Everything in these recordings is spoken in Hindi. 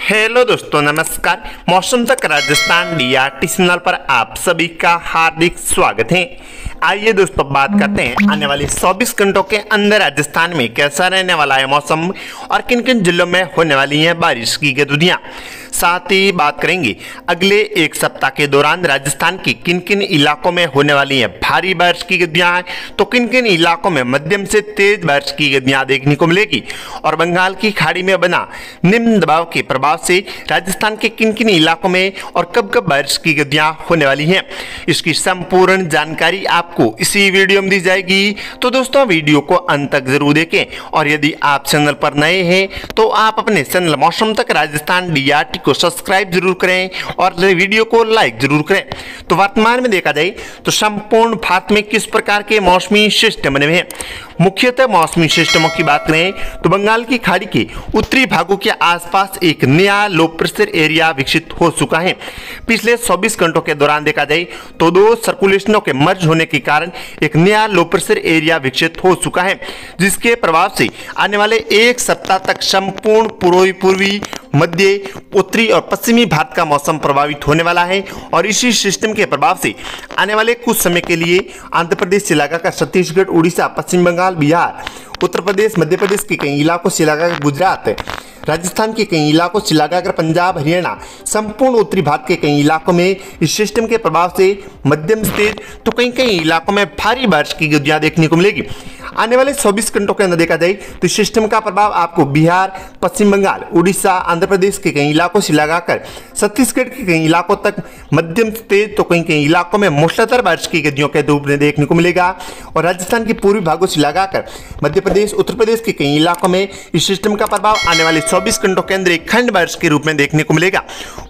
हेलो दोस्तों, नमस्कार। मौसम तक राजस्थान डीआरटी चैनल पर आप सभी का हार्दिक स्वागत है। आइए दोस्तों, बात करते हैं आने वाले 24 घंटों के अंदर राजस्थान में कैसा रहने वाला है मौसम और किन किन जिलों में होने वाली है बारिश की गतिविधियाँ। साथ ही बात करेंगे। अगले एक सप्ताह के दौरान राजस्थान के किन किन इलाकों में होने वाली है भारी बारिश की गतियाँ तो किन किन इलाकों में मध्यम से तेज बारिश की गतियाँ देखने को मिलेगी? और बंगाल की खाड़ी में बना निम्न दबाव के प्रभाव से राजस्थान के किन किन इलाकों में और कब कब बारिश की गतियाँ होने वाली हैं, इसकी संपूर्ण जानकारी आपको इसी वीडियो में दी जाएगी। तो दोस्तों, वीडियो को अंत तक ज़रूर देखें। और यदि आप चैनल पर नए हैं तो आप अपने चैनल मौसम तक राजस्थान डी को सब्सक्राइब ज़रूर करें और वीडियो को लाइक ज़रूर करें। तो वर्तमान में देखा जाए तो संपूर्ण भारत में किस प्रकार के मौसमी सिस्टम बने हुए मुख्यतः मौसमी सिस्टमों की बात करें तो बंगाल की खाड़ी के उत्तरी भागों के आसपास एक नया लो प्रेशर एरिया विकसित हो चुका है। पिछले 24 घंटों के दौरान देखा जाए तो दो सर्कुलेशनों के मर्ज होने के कारण एक नया लो प्रेशर एरिया विकसित हो चुका है, जिसके प्रभाव से आने वाले एक सप्ताह तक संपूर्ण पूर्वी पूर्वी, मध्य, उत्तरी और पश्चिमी भारत का मौसम प्रभावित होने वाला है और इसी सिस्टम के प्रभाव से आने वाले कुछ समय के लिए आंध्र प्रदेश से लगाकर छत्तीसगढ़, उड़ीसा, पश्चिम बंगाल, बिहार उत्तर प्रदेश, मध्य प्रदेश के कई इलाकों से लगाकर गुजरात, राजस्थान के कई इलाकों से लगाकर पंजाब, हरियाणा, संपूर्ण उत्तरी भारत के कई इलाकों में इस सिस्टम के प्रभाव से मध्यम तेज तो कई कई इलाकों में भारी बारिश की गतियाँ देखने को मिलेगी। आने वाले 24 घंटों के अंदर देखा जाए तो सिस्टम का प्रभाव आपको बिहार, पश्चिम बंगाल, उड़ीसा, आंध्र प्रदेश के कई इलाकों से लगाकर छत्तीसगढ़ के कई इलाकों तक मध्यम तेज तो कई कई इलाकों में मूसलाधार बारिश की गतियों के रूप में देखने को मिलेगा। और राजस्थान के पूर्वी भागों से लगाकर मध्य प्रदेश, उत्तर प्रदेश के कई इलाकों में इस सिस्टम का प्रभाव आने वाले चौबीस घंटों के अंदर एक खंड बारिश के रूप में देखने को मिलेगा।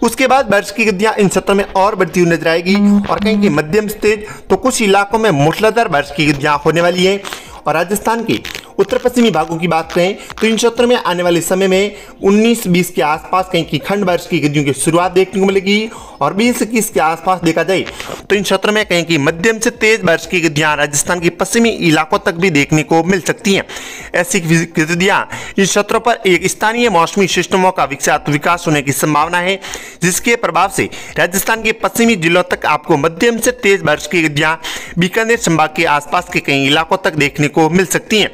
उसके बाद बारिश की गतियाँ इन सत्रों में और बढ़ती हुई नज़र आएगी और कहीं की मध्यम तेज तो कुछ इलाकों में मूसलाधार बारिश की गतियाँ होने वाली है। और राजस्थान के उत्तर पश्चिमी भागों की बात करें तो इन क्षेत्रों में आने वाले समय में 19-20 के आसपास कहीं की खंड बारिश की गतियों की शुरुआत देखने को मिलेगी और 20 इक्कीस के आसपास देखा जाए तो इन क्षेत्रों में कहीं की मध्यम से तेज बारिश की गतियाँ राजस्थान के पश्चिमी इलाकों तक भी देखने को मिल सकती हैं। ऐसी गतिविधियाँ इन क्षेत्रों पर एक स्थानीय मौसमी सिस्टमों का विकसित विकास होने की संभावना है, जिसके प्रभाव से राजस्थान के पश्चिमी जिलों तक आपको मध्यम से तेज बारिश की गतियाँ बीकानेर संभाग के आसपास के कई इलाकों तक देखने को मिल सकती हैं।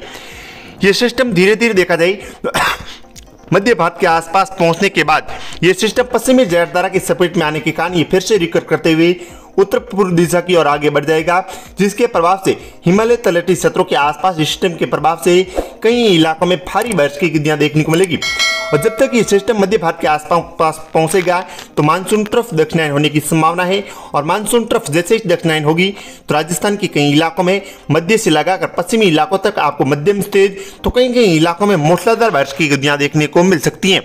ये सिस्टम धीरे धीरे देखा जाए मध्य भारत के आसपास पहुँचने के बाद ये सिस्टम पश्चिमी जयधारा की सपेट में आने के कारण ये फिर से रिकॉर्ड करते हुए उत्तर पूर्व दिशा की ओर आगे बढ़ जाएगा, जिसके प्रभाव से हिमालय तलटी क्षेत्रों के आसपास सिस्टम के प्रभाव से कई इलाकों में भारी बारिश की गिद्दियाँ देखने को मिलेगी। और जब तक ये सिस्टम मध्य भारत के आसपास पहुंचेगा तो मानसून ट्रफ दक्षिणायन होने की संभावना है। और मानसून ट्रफ जैसे ही दक्षिणायन होगी तो राजस्थान के कई इलाकों में मध्य से लगाकर पश्चिमी इलाकों तक आपको मध्यम तेज तो कई कई इलाकों में मूसलाधार बारिश की गतियाँ देखने को मिल सकती हैं।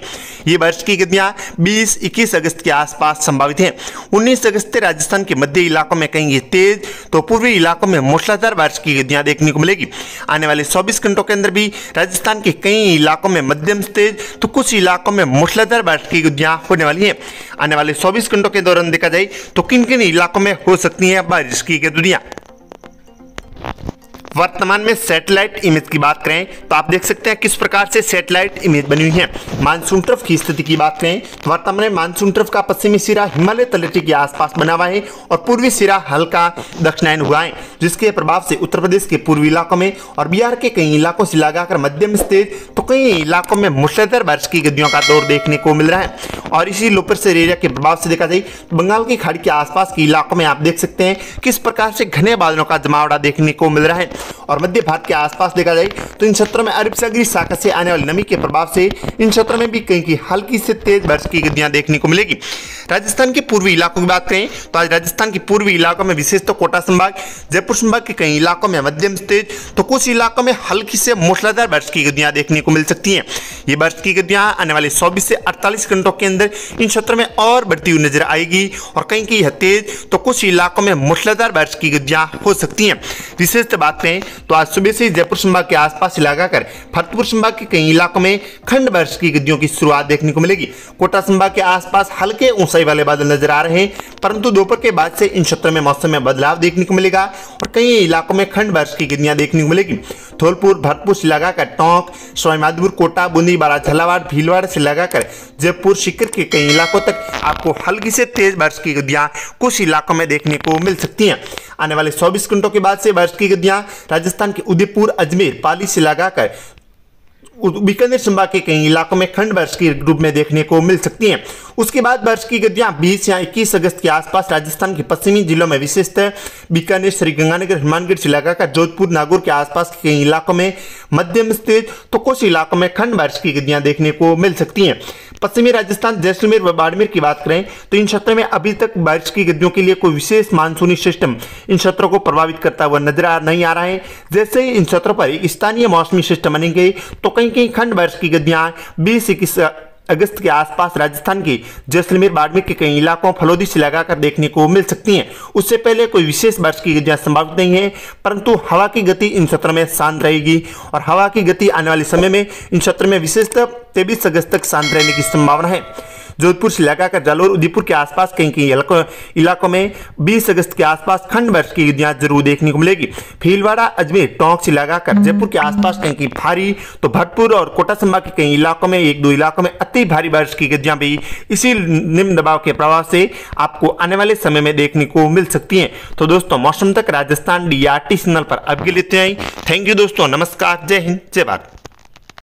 ये बारिश की गतियाँ 20-21 अगस्त के आसपास संभावित हैं। 19 अगस्त से राजस्थान के मध्य इलाकों में कहीं तेज तो पूर्वी इलाकों में मूसलाधार बारिश की गतियाँ देखने को मिलेगी। आने वाले 24 घंटों के अंदर भी राजस्थान के कई इलाकों में मध्यम तेज तो कुछ इलाकों में मूसलाधार बारिश की गतियाँ होने वाली हैं। आने वाले 24 घंटों के दौरान देखा जाए तो किन किन इलाकों में हो सकती है बारिश की गतिविधियाँ? वर्तमान में सैटेलाइट इमेज की बात करें तो आप देख सकते हैं किस प्रकार से सैटेलाइट इमेज बनी हुई है। मानसून ट्रफ की स्थिति की बात करें तो वर्तमान में मानसून ट्रफ का पश्चिमी सिरा हिमालय तलटी के आसपास बना हुआ है और पूर्वी सिरा हल्का दक्षिणायन हुआ है, जिसके प्रभाव से उत्तर प्रदेश के पूर्वी इलाकों में और बिहार के कई इलाकों से लगाकर मध्यम तेज तो कई इलाकों में मुसलधर बारिश की गतियों का दौर देखने को मिल रहा है। और इसी लोपर से एरिया के प्रभाव से देखा जाए तो बंगाल की खाड़ी के आसपास के इलाकों में आप देख सकते हैं किस प्रकार से घने बादलों का जमावड़ा देखने को मिल रहा है। और मध्य भारत के आसपास देखा जाए तो इन क्षेत्रों में अरब सागरी शाखा से आने वाली नमी के प्रभाव से इन क्षेत्रों में भी कहीं की हल्की से तेज बारिश की गतियाँ देखने को मिलेगी। राजस्थान के पूर्वी इलाकों की बात करें तो आज राजस्थान के पूर्वी इलाकों में विशेष तो कोटा संभाग, जयपुर संभाग के कई इलाकों में मध्यम तेज तो कुछ इलाकों में हल्की से मूसलाधार बारिश की गतियाँ देखने को मिल सकती हैं। ये बारिश की गतियाँ आने वाले 24 से 48 घंटों के अंदर इन क्षेत्रों में और बढ़ती हुई नज़र आएगी। और कहीं की तेज तो कुछ इलाकों में मूसलाधार बारिश की गतियाँ हो सकती हैं। विशेष बात करें तो आज सुबह से जयपुर संभाग के आसपास लगाकर फतेहपुर संभाग के कई इलाकों में खंड बारिश की गतियों की शुरुआत देखने को मिलेगी। कोटा संभाग के आसपास हल्के ऊंचाई वाले बादल नज़र आ रहे हैं, परंतु दोपहर के बाद से इन क्षेत्रों में मौसम में बदलाव देखने को मिलेगा और कई इलाकों में खंड बारिश की गिरनियाँ देखने को मिलेगी। धौलपुर, भरतपुर से लगाकर टोंक सवाईमाधोपुर कोटा, बूंदी बारा झालावाड़ भीलवाड़ा से लगाकर जयपुर शिकर के कई इलाकों तक आपको हल्की से तेज बारिश की गद्दियाँ कुछ इलाकों में देखने को मिल सकती हैं। आने वाले 24 घंटों के बाद से बारिश की गद्दियाँ राजस्थान के उदयपुर, अजमेर, पाली से लगाकर बीकानेर संभाग के कई इलाकों में खंड बारिश के रूप में देखने को मिल सकती हैं। उसके बाद वर्ष की गतियाँ 20 या 21 अगस्त के आसपास राजस्थान के पश्चिमी जिलों में विशेषतः बीकानेर, श्रीगंगानगर, हनुमानगढ़ से लगाकर जोधपुर, नागौर के आसपास के कई इलाकों में मध्यम स्थित तो कुछ इलाकों में खंड वर्ष की गतियाँ देखने को मिल सकती हैं। पश्चिमी राजस्थान, जैसलमेर व बाड़मेर की बात करें तो इन क्षेत्रों में अभी तक बारिश की गतियों के लिए कोई विशेष मानसूनी सिस्टम इन क्षेत्रों को प्रभावित करता हुआ नज़र आ नहीं आ रहा है। जैसे ही इन क्षेत्रों पर स्थानीय मौसमी सिस्टम बनेंगे तो कहीं कहीं खंड बारिश की गतियाँ बीस, इक्कीस अगस्त के आसपास राजस्थान के जैसलमेर, बाड़मेर के कई इलाकों फलोदी से लगाकर देखने को मिल सकती है। उससे पहले कोई विशेष बारिश की संभावित नहीं है, परंतु हवा की गति इन सत्र में शांत रहेगी और हवा की गति आने वाले समय में इन सत्र में विशेषतः तेईस अगस्त तक शांत रहने की संभावना है। जोधपुर से लगाकर जालोर, उदयपुर के आसपास कहीं कहीं इलाकों में 20 अगस्त के आसपास खंड वर्ष की गतियाँ ज़रूर देखने को मिलेगी। भीलवाड़ा, अजमेर, टोंक से लगाकर जयपुर के आसपास कहीं कहीं भारी तो भरतपुर और कोटा संभाग के कई इलाकों में, एक दो इलाकों में अति भारी बारिश की गतियाँ भी इसी निम्न दबाव के प्रभाव से आपको आने वाले समय में देखने को मिल सकती है। तो दोस्तों, मौसम तक Rajasthan D R T channel पर अब लेते हैं। थैंक यू दोस्तों, नमस्कार, जय हिंद, जय भारत।